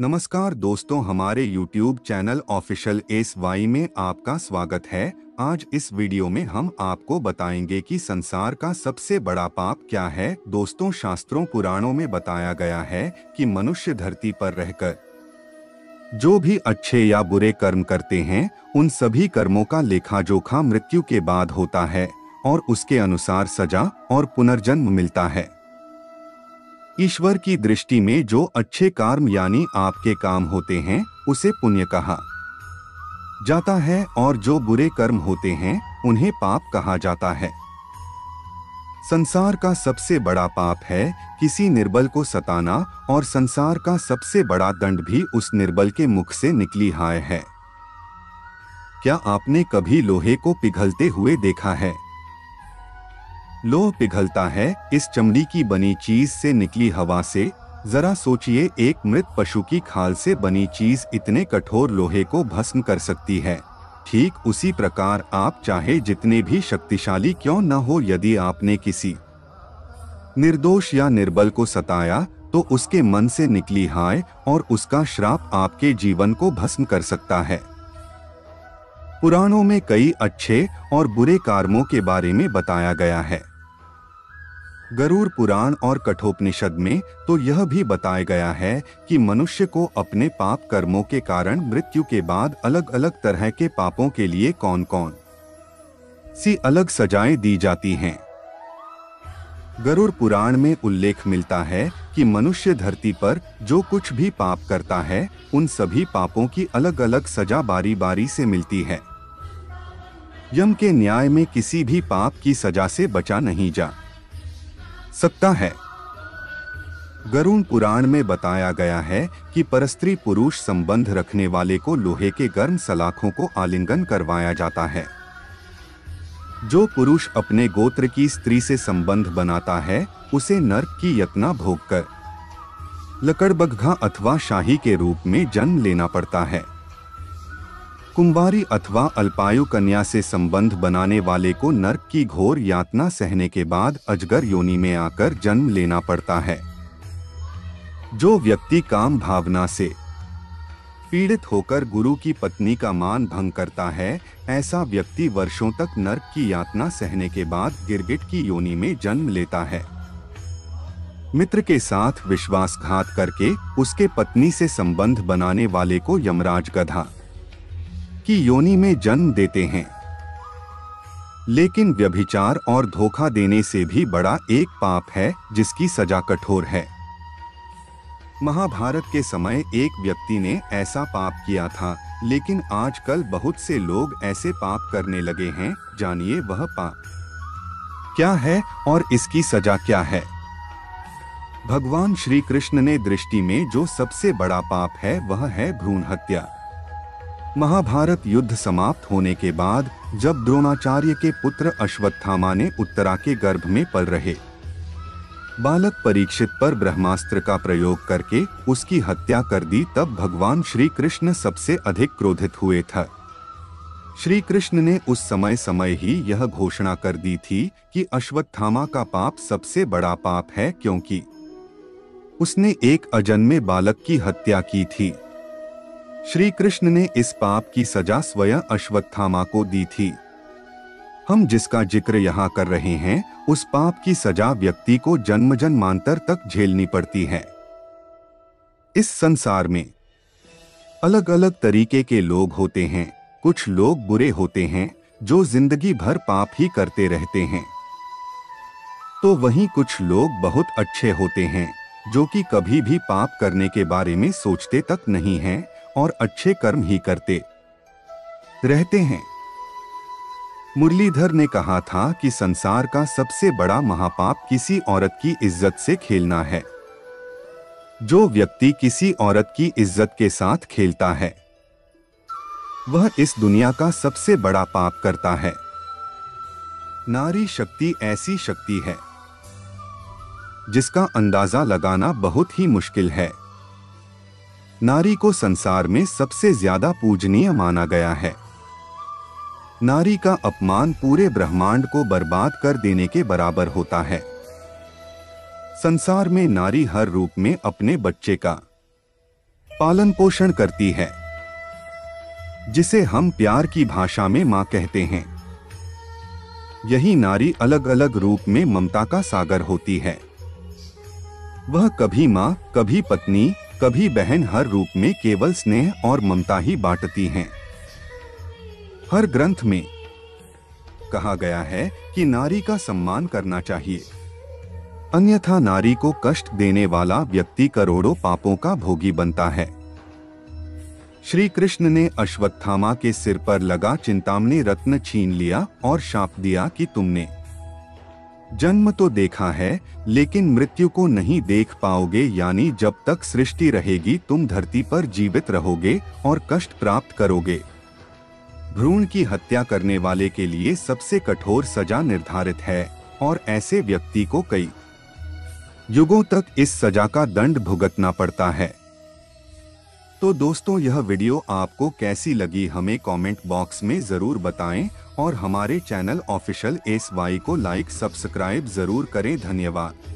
नमस्कार दोस्तों, हमारे YouTube channel official S Y में आपका स्वागत है। आज इस वीडियो में हम आपको बताएँगे कि संसार का सबसे बड़ा पाप क्या है। दोस्तों, शास्त्रों, पुराणों में बताया गया है कि मनुष्य धरती पर रहकर जो भी अच्छे या बुरे कर्म करते हैं, उन सभी कर्मों का लेखा जोखा मृत्यु के बाद होता है और उसके अनुसार सजा और पुनर्जन्म मिलता है। ईश्वर की दृष्टि में जो अच्छे कर्म यानी आपके काम होते हैं, उसे पुण्य कहा जाता है और जो बुरे कर्म होते हैं, उन्हें पाप कहा जाता है। संसार का सबसे बड़ा पाप है किसी निर्बल को सताना और संसार का सबसे बड़ा दंड भी उस निर्बल के मुख से निकली हाय है। क्या आपने कभी लोहे को पिघलते हुए देखा है? लोह पिघलता है, इस चमड़ी की बनी चीज़ से निकली हवा से। जरा सोचिए, एक मृत पशु की खाल से बनी चीज़ इतने कठोर लोहे को भस्म कर सकती है। ठीक उसी प्रकार आप चाहे जितने भी शक्तिशाली क्यों न हो, यदि आपने किसी निर्दोष या निर्बल को सताया तो उसके मन से निकली हाय और उसका श्राप आपके जीवन को भस्म कर सकता है। पुराणों में कई अच्छे और बुरे कर्मों के बारे में बताया गया है। गरुड़ पुराण और कठोपनिषद में तो यह भी बताया गया है कि मनुष्य को अपने पाप कर्मों के कारण मृत्यु के बाद अलग अलग तरह के पापों के लिए कौन कौन सी अलग सजाएँ दी जाती हैं। गरुड़ पुराण में उल्लेख मिलता है कि मनुष्य धरती पर जो कुछ भी पाप करता है, उन सभी पापों की अलग अलग सजा बारी बारी से मिलती है। यम के न्याय में किसी भी पाप की सजा से बचा नहीं जा। सकता है। गरुण पुराण में बताया गया है कि परस्त्री पुरुष संबंध रखने वाले को लोहे के गर्म सलाखों को आलिंगन करवाया जाता है। जो पुरुष अपने गोत्र की स्त्री से संबंध बनाता है, उसे नर्क की यत्ना भोग कर लकड़बग्घा अथवा शाही के रूप में जन्म लेना पड़ता है। कुंवारी अथवा अल्पायु कन्या से संबंध बनाने वाले को नर्क की घोर यातना सहने के बाद अजगर योनि में आकर जन्म लेना पड़ता है। जो व्यक्ति काम भावना से पीड़ित होकर गुरु की पत्नी का मान भंग करता है, ऐसा व्यक्ति वर्षों तक नर्क की यातना सहने के बाद गिरगिट की योनि में जन्म लेता है। मित्र के साथ विश्वासघात करके उसके पत्नी से संबंध बनाने वाले को यमराज गधा। की योनि में जन्म देते हैं। लेकिन व्यभिचार और धोखा देने से भी बड़ा एक पाप है, जिसकी सजा कठोर है। महाभारत के समय एक व्यक्ति ने ऐसा पाप किया था, लेकिन आजकल बहुत से लोग ऐसे पाप करने लगे हैं, जानिए वह पाप। क्या है और इसकी सजा क्या है? भगवान श्री कृष्ण ने दृष्टि में जो सबसे बड़ा पाप है, वह है भ्रूण हत्या। महाभारत युद्ध समाप्त होने के बाद, जब द्रोणाचार्य के पुत्र अश्वत्थामा ने उत्तरा के गर्भ में पल रहे, बालक परीक्षित पर ब्रह्मास्त्र का प्रयोग करके उसकी हत्या कर दी, तब भगवान श्री कृष्ण सबसे अधिक क्रोधित हुए थे। श्री कृष्ण ने उस समय समय ही यह घोषणा कर दी थी कि अश्वत्थामा का पाप सबसे बड़ा पाप है, क्योंकि उसने एक अजन्मे बालक की हत्या की थी। श्री कृष्ण ने इस पाप की सजा स्वयं अश्वत्थामा को दी थी। हम जिसका ज़िक्र यहाँ कर रहे हैं, उस पाप की सजा व्यक्ति को जन्म जन्मांतर तक झेलनी पड़ती है। इस संसार में अलग अलग तरीके के लोग होते हैं, कुछ लोग बुरे होते हैं, जो ज़िंदगी भर पाप ही करते रहते हैं। तो वहीं कुछ लोग बहुत अच्छे होते हैं, जो कि कभी भी पाप करने के बारे में सोचते तक नहीं हैं और अच्छे कर्म ही करते। रहते हैं। मुरलीधर ने कहा था कि संसार का सबसे बड़ा महापाप किसी औरत की इज़्ज़त से खेलना है। जो व्यक्ति किसी औरत की इज़्ज़त के साथ खेलता है, वह इस दुनिया का सबसे बड़ा पाप करता है। नारी शक्ति ऐसी शक्ति है, जिसका अंदाज़ा लगाना बहुत ही मुश्किल है। नारी को संसार में सबसे ज़्यादा पूजनीय माना गया है। नारी का अपमान पूरे ब्रह्मांड को बर्बाद कर देने के बराबर होता है। संसार में नारी हर रूप में अपने बच्चे का पालन पोषण करती है, जिसे हम प्यार की भाषा में माँ कहते हैं। यही नारी अलग अलग रूप में ममता का सागर होती है। वह कभी माँ, कभी पत्नी कभी बहन हर रूप में केवल स्नेह और ममता ही बांटती हैं। हर ग्रंथ में कहा गया है कि नारी का सम्मान करना चाहिए। अन्यथा नारी को कष्ट देने वाला व्यक्ति करोड़ों पापों का भोगी बनता है। श्री कृष्ण ने अश्वत्थामा के सिर पर लगा चिंतामणि रत्न छीन लिया और शाप दिया कि तुमने जन्म तो देखा है, लेकिन मृत्यु को नहीं देख पाओगे, यानी जब तक सृष्टि रहेगी, तुम धरती पर जीवित रहोगे और कष्ट प्राप्त करोगे। भ्रूण की हत्या करने वाले के लिए सबसे कठोर सजा निर्धारित है, और ऐसे व्यक्ति को कई युगों तक इस सजा का दंड भुगतना पड़ता है। तो दोस्तों, यह वीडियो आपको कैसी लगी हमें कमेंट बॉक्स में ज़रूर बताएँ और हमारे चैनल ऑफिशियल एस वाई को लाइक, सब्सक्राइब ज़रूर करें। धन्यवाद।